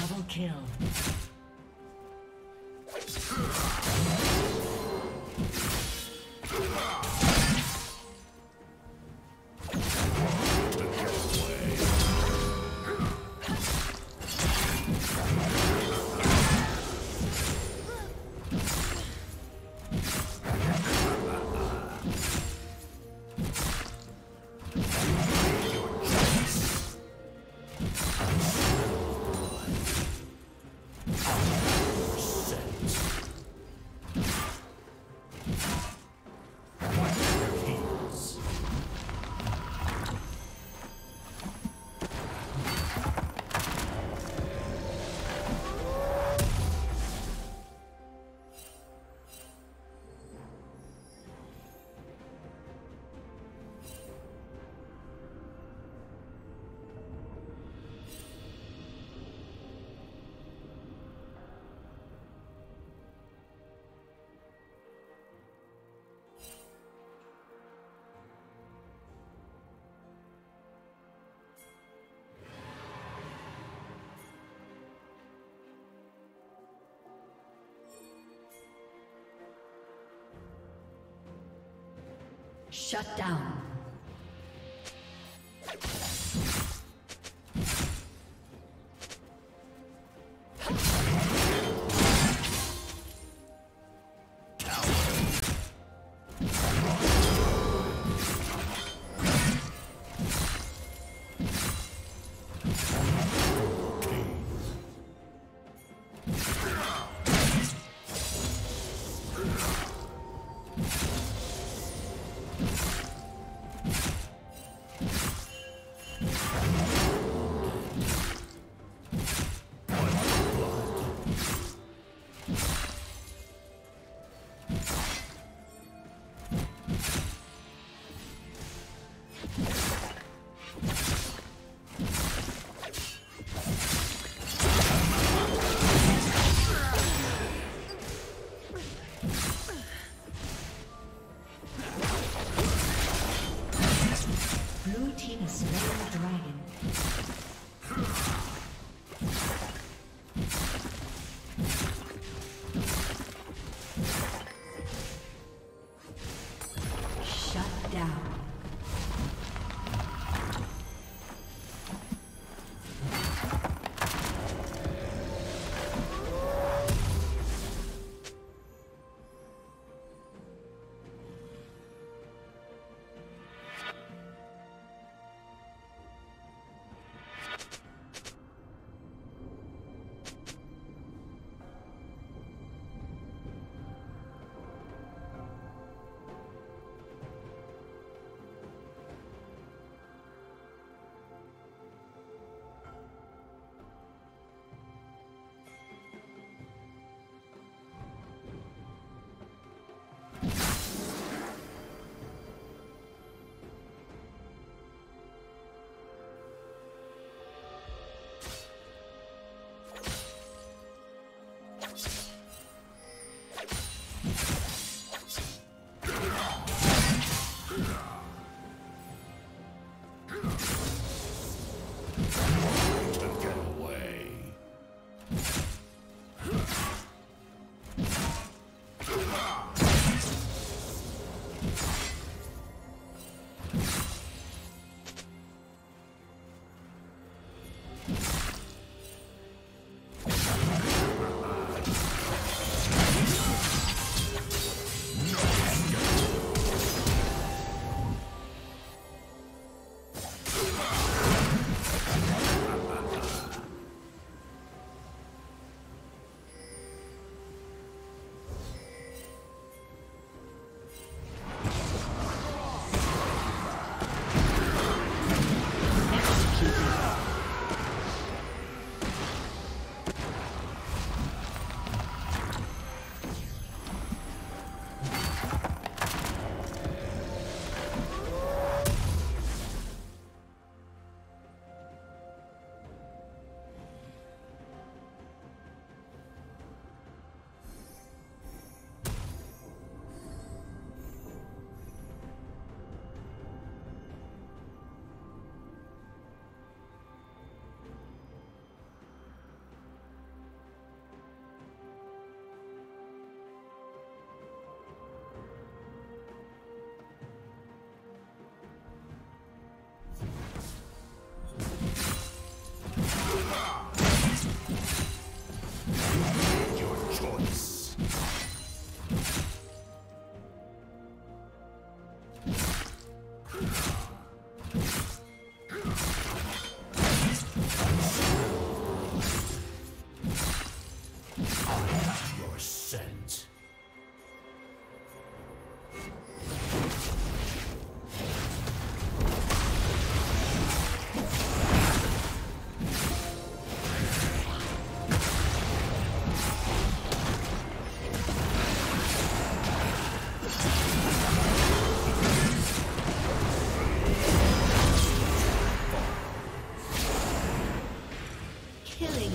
double kill. Shut down.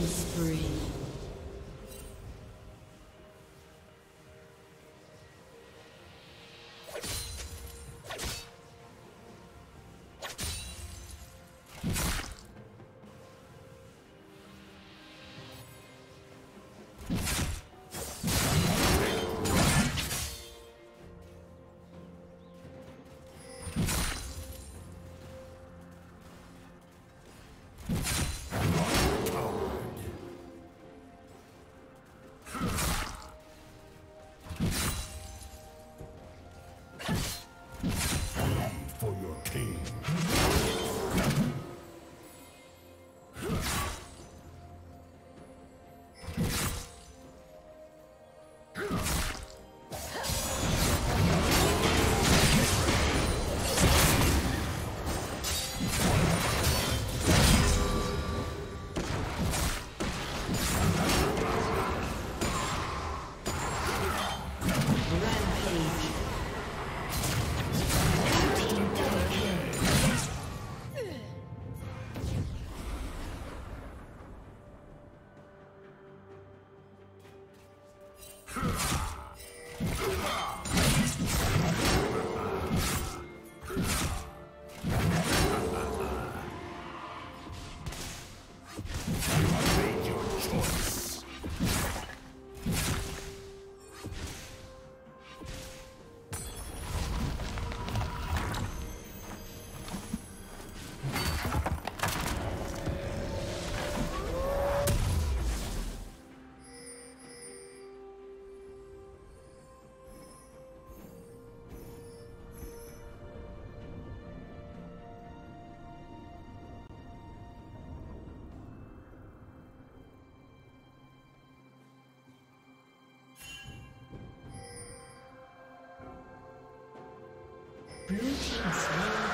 Spree. Huh. Blue team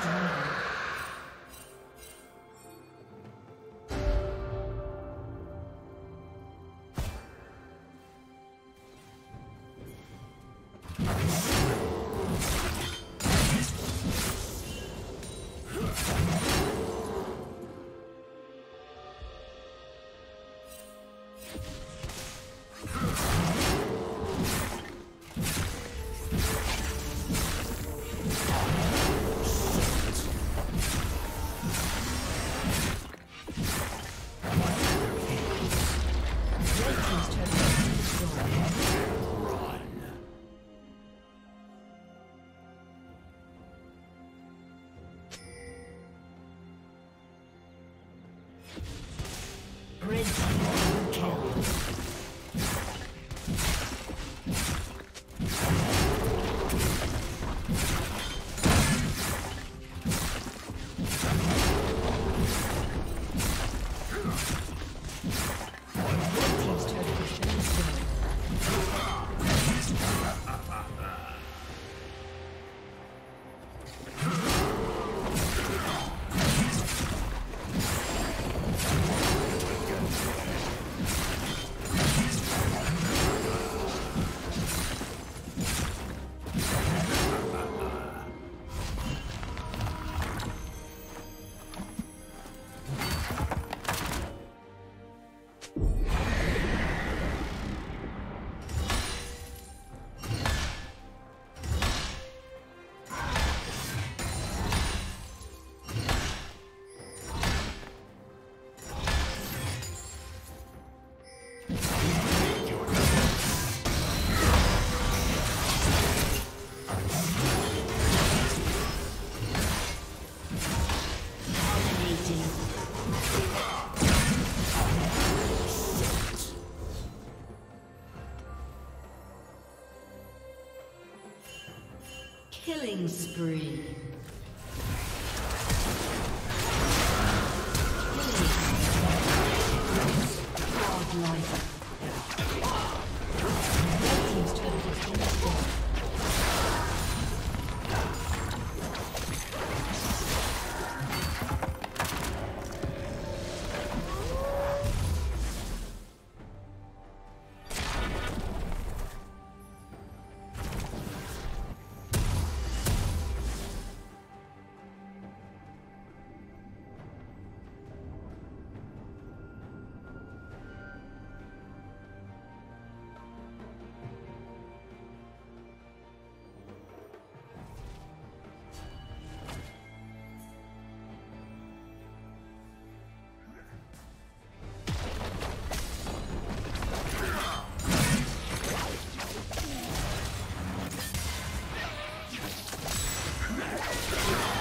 Killing spree. Yeah.